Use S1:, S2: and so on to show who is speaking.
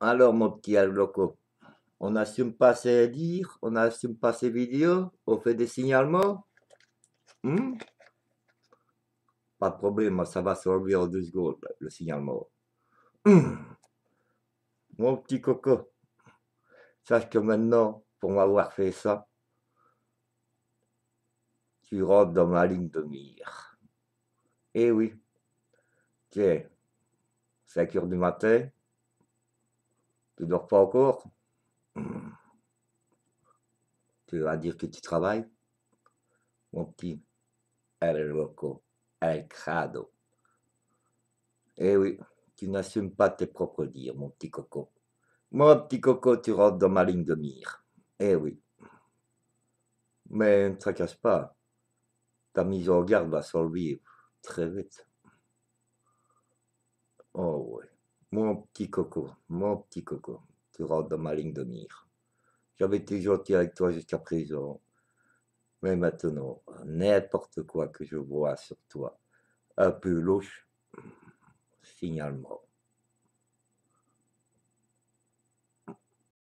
S1: Alors, mon petit loco, on n'assume pas ses dires, on n'assume pas ses vidéos, on fait des signalements? Hmm? Pas de problème, ça va se en deux secondes, le signalement. Hmm. Mon petit coco, sache que maintenant, pour m'avoir fait ça, tu rentres dans ma ligne de mire. Eh oui, tiens, 5 heures du matin, tu dors pas encore? Tu vas dire que tu travailles? Mon petit El Loco, El Crado. Eh oui, tu n'assumes pas tes propres dires, mon petit coco. Mon petit coco, tu rentres dans ma ligne de mire. Eh oui. Mais ne tracasse pas. Ta mise en garde va survivre très vite. Oh oui. Mon petit coco, mon petit coco, tu rentres dans ma ligne de mire. J'avais été gentil avec toi jusqu'à présent. Mais maintenant, n'importe quoi que je vois sur toi, un peu louche, signalement.